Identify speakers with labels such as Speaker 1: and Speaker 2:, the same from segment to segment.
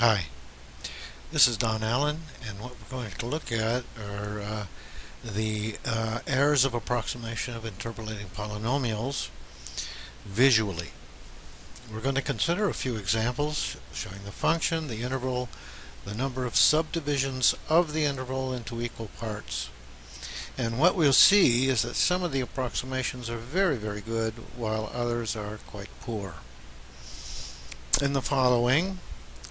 Speaker 1: Hi, this is Don Allen, and what we're going to look at are uh, the uh, errors of approximation of interpolating polynomials visually. We're going to consider a few examples showing the function, the interval, the number of subdivisions of the interval into equal parts. And what we'll see is that some of the approximations are very, very good, while others are quite poor. In the following,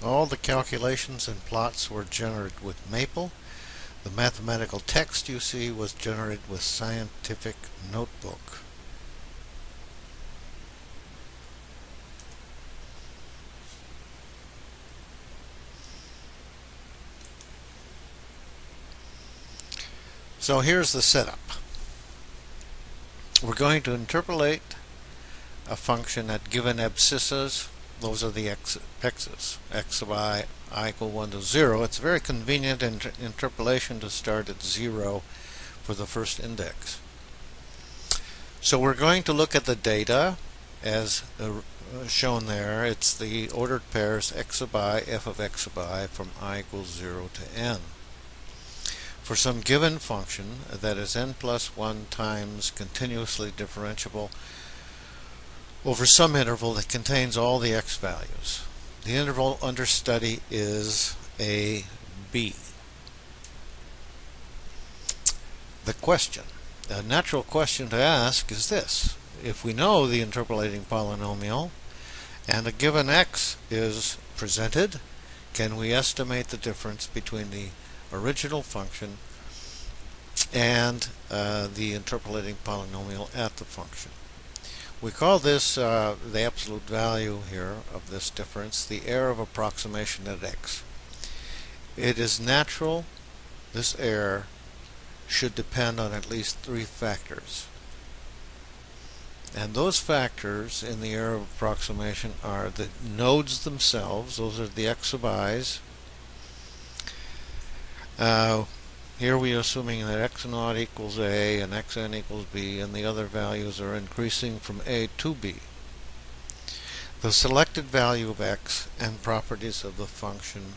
Speaker 1: all the calculations and plots were generated with Maple. The mathematical text you see was generated with Scientific Notebook. So here's the setup. We're going to interpolate a function at given abscissas those are the x, x's. x of i, i equal 1 to 0. It's very convenient in interpolation to start at 0 for the first index. So we're going to look at the data as uh, shown there. It's the ordered pairs x of i, f of x of i from i equals 0 to n. For some given function that is n plus 1 times continuously differentiable over some interval that contains all the x values. The interval under study is a b. The question, a natural question to ask is this. If we know the interpolating polynomial and a given x is presented, can we estimate the difference between the original function and uh, the interpolating polynomial at the function? We call this uh, the absolute value here of this difference the error of approximation at x. It is natural this error should depend on at least three factors. And those factors in the error of approximation are the nodes themselves, those are the x of i's, uh, here we are assuming that x naught equals a and xn equals b and the other values are increasing from a to b. The selected value of x and properties of the function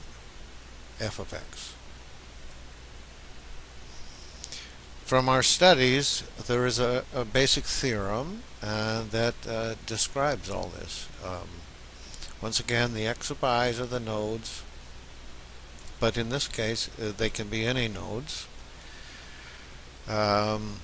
Speaker 1: f of x. From our studies, there is a, a basic theorem uh, that uh, describes all this. Um, once again, the x of i's are the nodes but in this case uh, they can be any nodes. Um,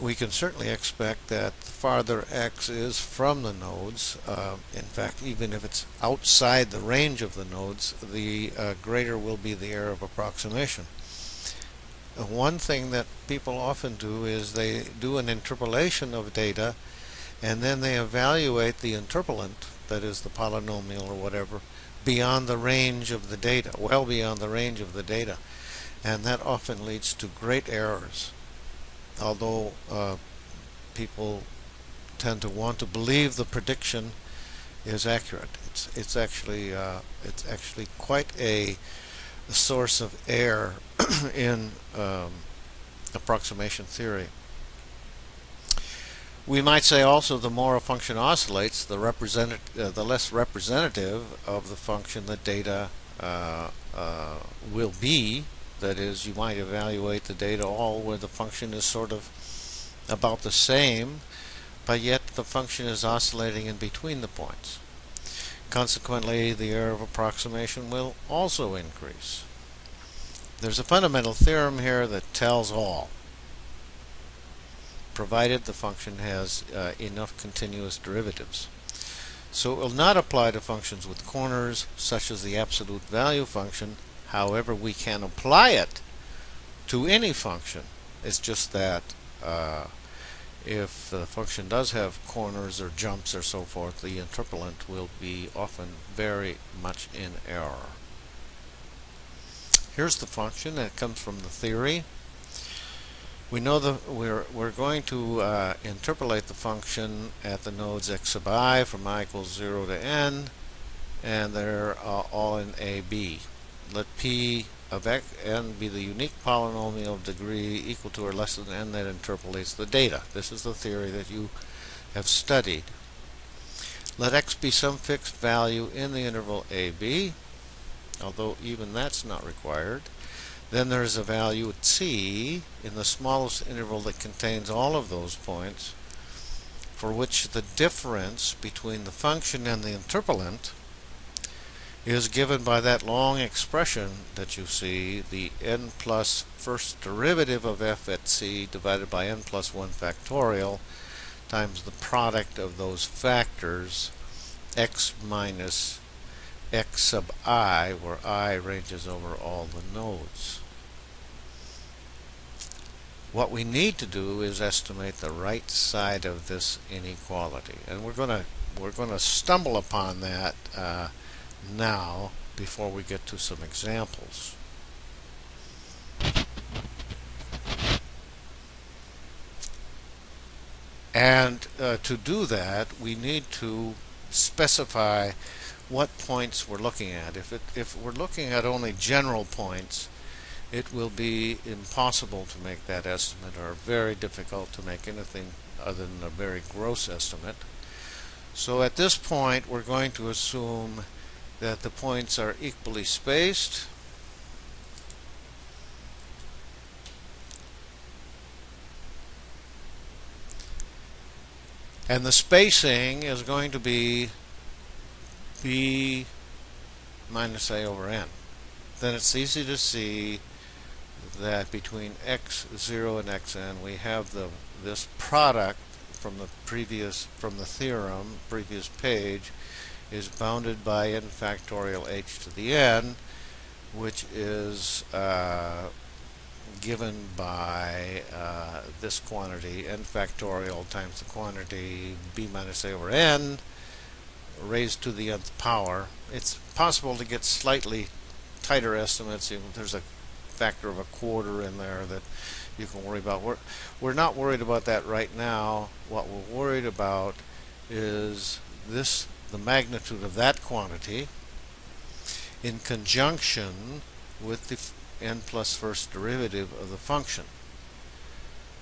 Speaker 1: we can certainly expect that the farther x is from the nodes, uh, in fact even if it's outside the range of the nodes, the uh, greater will be the error of approximation. Uh, one thing that people often do is they do an interpolation of data and then they evaluate the interpolant, that is the polynomial or whatever, beyond the range of the data, well beyond the range of the data. And that often leads to great errors. Although uh, people tend to want to believe the prediction is accurate. It's it's actually uh, it's actually quite a, a source of error in um, approximation theory. We might say also the more a function oscillates, the, uh, the less representative of the function the data uh, uh, will be. That is, you might evaluate the data all where the function is sort of about the same, but yet the function is oscillating in between the points. Consequently, the error of approximation will also increase. There's a fundamental theorem here that tells all provided the function has uh, enough continuous derivatives. So it will not apply to functions with corners, such as the absolute value function. However, we can apply it to any function. It's just that uh, if the function does have corners or jumps or so forth, the interpolant will be often very much in error. Here's the function that comes from the theory we know that we're, we're going to uh, interpolate the function at the nodes x sub i from i equals 0 to n and they're uh, all in a b. Let p of x, n be the unique polynomial of degree equal to or less than n that interpolates the data. This is the theory that you have studied. Let x be some fixed value in the interval ab although even that's not required. Then there's a value c in the smallest interval that contains all of those points for which the difference between the function and the interpolant is given by that long expression that you see, the n plus first derivative of f at c divided by n plus 1 factorial times the product of those factors x minus x sub i, where i ranges over all the nodes. What we need to do is estimate the right side of this inequality, and we're going to we're going to stumble upon that uh, now before we get to some examples. And uh, to do that, we need to specify what points we're looking at. If, it, if we're looking at only general points, it will be impossible to make that estimate or very difficult to make anything other than a very gross estimate. So at this point, we're going to assume that the points are equally spaced. And the spacing is going to be b minus a over n. Then it's easy to see that between x0 and xn we have the this product from the previous from the theorem previous page is bounded by n factorial h to the n which is uh, given by uh, this quantity n factorial times the quantity b minus a over n raised to the nth power. It's possible to get slightly tighter estimates. There's a factor of a quarter in there that you can worry about. We're, we're not worried about that right now. What we're worried about is this, the magnitude of that quantity in conjunction with the n plus first derivative of the function.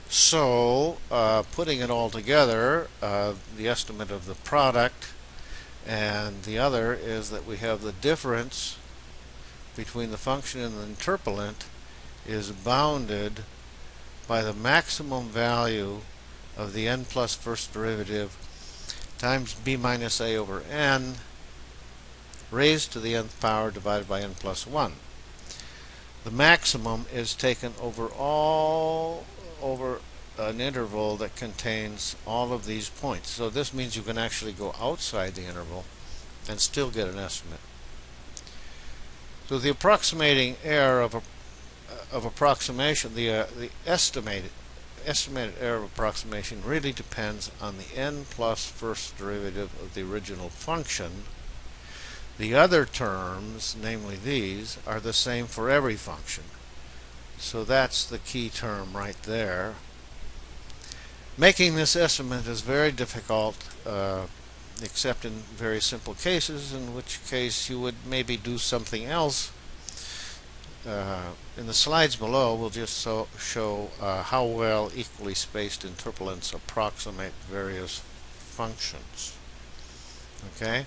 Speaker 1: So, uh, putting it all together, uh, the estimate of the product and the other is that we have the difference between the function and the interpolant is bounded by the maximum value of the n plus first derivative times b minus a over n raised to the nth power divided by n plus 1. The maximum is taken over all over an interval that contains all of these points. So this means you can actually go outside the interval and still get an estimate. So the approximating error of a of approximation, the uh, the estimated estimated error of approximation really depends on the n plus first derivative of the original function. The other terms, namely these, are the same for every function. So that's the key term right there. Making this estimate is very difficult, uh, except in very simple cases, in which case you would maybe do something else. Uh, in the slides below, we'll just so show uh, how well equally spaced interpolants approximate various functions. Okay?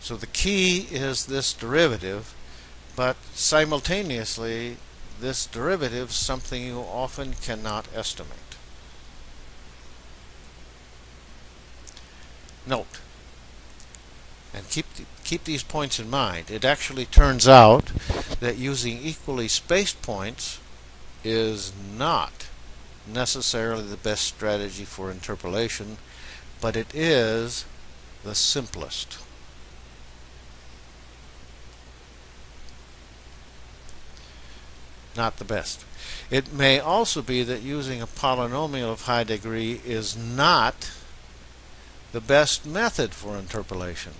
Speaker 1: So the key is this derivative, but simultaneously, this derivative is something you often cannot estimate. Note, and keep, keep these points in mind, it actually turns out that using equally spaced points is not necessarily the best strategy for interpolation, but it is the simplest. Not the best. It may also be that using a polynomial of high degree is not the best method for interpolation.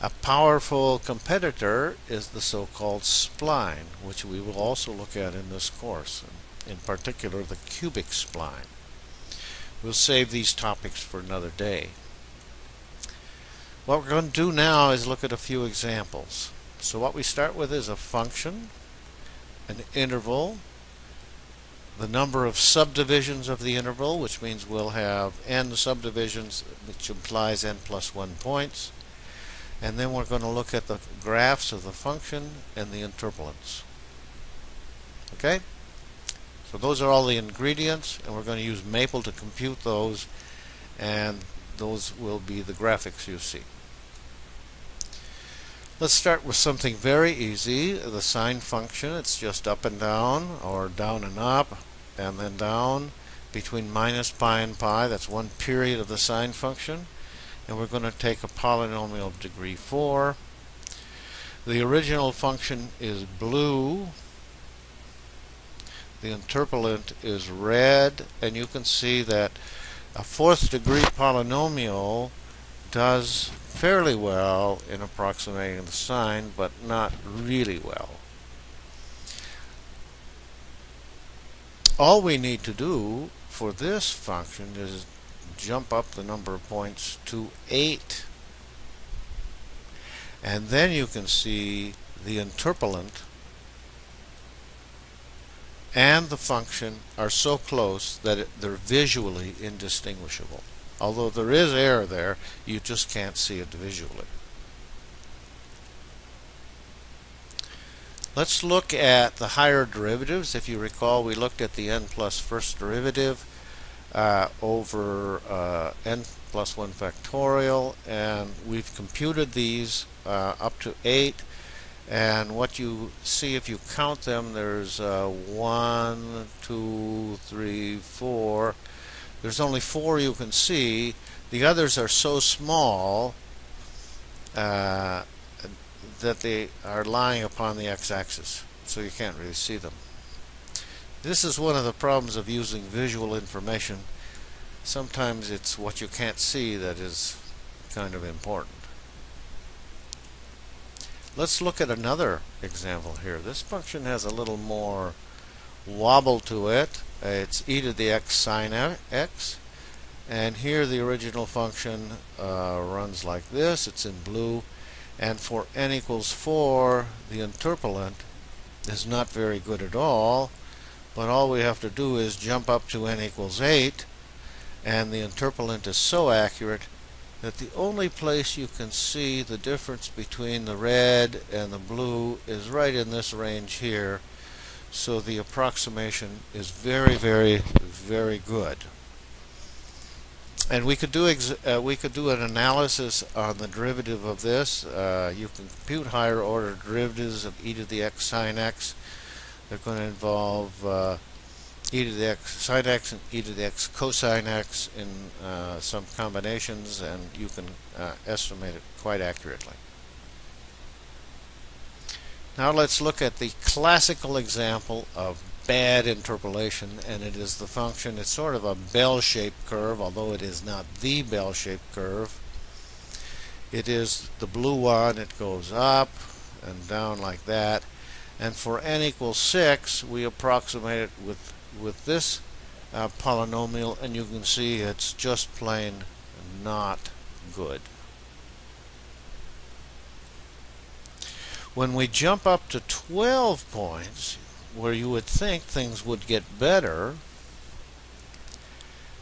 Speaker 1: A powerful competitor is the so-called spline, which we will also look at in this course, in particular the cubic spline. We'll save these topics for another day. What we're going to do now is look at a few examples. So what we start with is a function, an interval, the number of subdivisions of the interval, which means we'll have n subdivisions, which implies n plus 1 points, and then we're going to look at the graphs of the function and the interpolants. Okay? So those are all the ingredients, and we're going to use Maple to compute those, and those will be the graphics you see. Let's start with something very easy, the sine function. It's just up and down, or down and up, and then down between minus pi and pi. That's one period of the sine function. And we're going to take a polynomial of degree 4. The original function is blue. The interpolant is red. And you can see that a fourth degree polynomial does fairly well in approximating the sine, but not really well. All we need to do for this function is jump up the number of points to 8. And then you can see the interpolant and the function are so close that it, they're visually indistinguishable. Although there is air there, you just can't see it visually. Let's look at the higher derivatives. If you recall, we looked at the n plus first derivative uh, over uh, n plus 1 factorial, and we've computed these uh, up to 8. And what you see if you count them, there's uh, 1, 2, 3, 4, there's only four you can see. The others are so small uh, that they are lying upon the x-axis, so you can't really see them. This is one of the problems of using visual information. Sometimes it's what you can't see that is kind of important. Let's look at another example here. This function has a little more wobble to it. It's e to the x sine x. And here the original function uh, runs like this. It's in blue. And for n equals 4, the interpolant is not very good at all. But all we have to do is jump up to n equals 8. And the interpolant is so accurate that the only place you can see the difference between the red and the blue is right in this range here so the approximation is very, very, very good. And we could do uh, we could do an analysis on the derivative of this. Uh, you can compute higher order derivatives of e to the x sine x. They're going to involve uh, e to the x sine x and e to the x cosine x in uh, some combinations, and you can uh, estimate it quite accurately. Now let's look at the classical example of bad interpolation, and it is the function. It's sort of a bell-shaped curve, although it is not the bell-shaped curve. It is the blue one. It goes up and down like that. And for n equals 6, we approximate it with, with this uh, polynomial, and you can see it's just plain not good. When we jump up to 12 points, where you would think things would get better,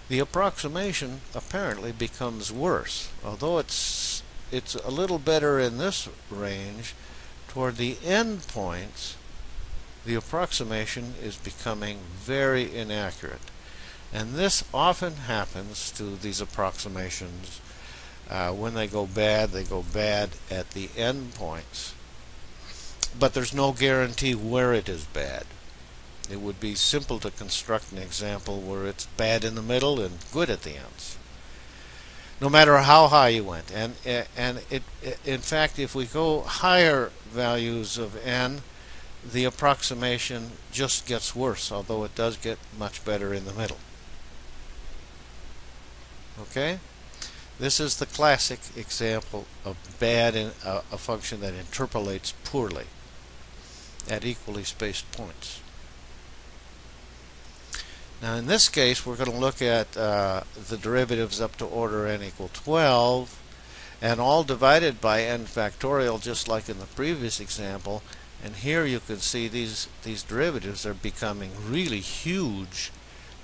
Speaker 1: the approximation apparently becomes worse. Although it's it's a little better in this range, toward the end points, the approximation is becoming very inaccurate. And this often happens to these approximations. Uh, when they go bad, they go bad at the end points but there's no guarantee where it is bad. It would be simple to construct an example where it's bad in the middle and good at the ends. No matter how high you went. And, and it, in fact, if we go higher values of n, the approximation just gets worse, although it does get much better in the middle. Okay? This is the classic example of bad in, uh, a function that interpolates poorly at equally spaced points. Now in this case we're going to look at uh, the derivatives up to order n equal 12 and all divided by n factorial just like in the previous example and here you can see these these derivatives are becoming really huge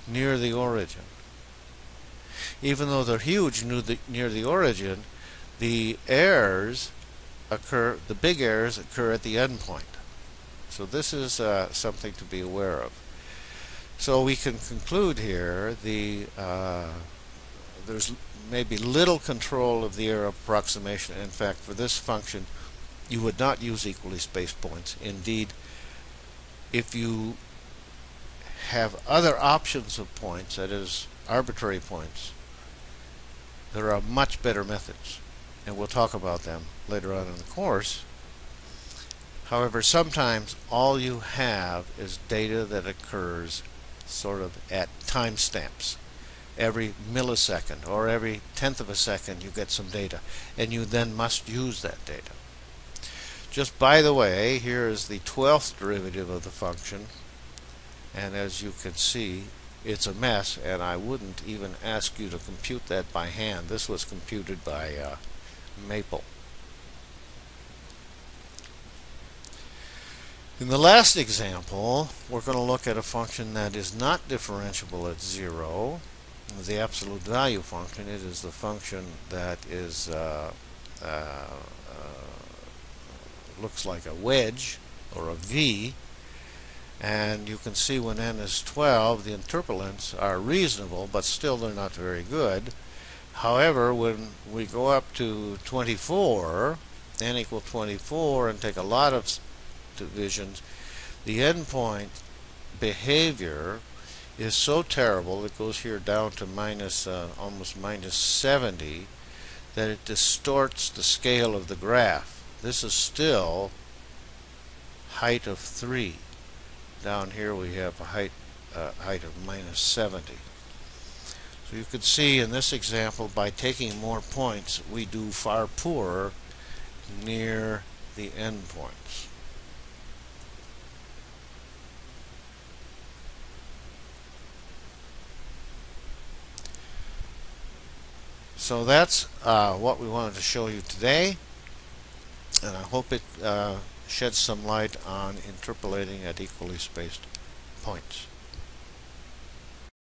Speaker 1: near the origin. Even though they're huge near the, near the origin the errors occur, the big errors occur at the endpoint. So this is uh, something to be aware of. So we can conclude here the uh, there's maybe little control of the error approximation. In fact, for this function, you would not use equally spaced points. Indeed, if you have other options of points, that is, arbitrary points, there are much better methods, and we'll talk about them later on in the course. However, sometimes all you have is data that occurs sort of at timestamps. Every millisecond or every tenth of a second you get some data, and you then must use that data. Just by the way, here is the 12th derivative of the function, and as you can see, it's a mess, and I wouldn't even ask you to compute that by hand. This was computed by uh, Maple. In the last example, we're going to look at a function that is not differentiable at zero. The absolute value function, it is the function that is uh, uh, uh, looks like a wedge or a V and you can see when n is 12 the interpolants are reasonable but still they're not very good however when we go up to 24 n equal 24 and take a lot of divisions the endpoint behavior is so terrible it goes here down to minus uh, almost minus 70 that it distorts the scale of the graph this is still height of 3 down here we have a height, uh, height of minus 70. So you can see in this example, by taking more points, we do far poorer near the endpoints. So that's uh, what we wanted to show you today, and I hope it uh, shed some light on interpolating at equally spaced points.